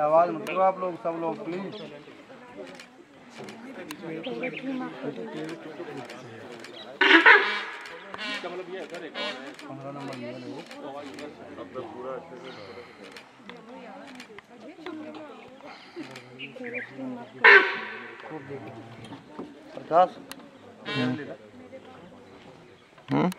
आवाज़ मत करो आप लोग सब लोग प्लीज़ पंद्रह नंबर प्रकाश। हम्म।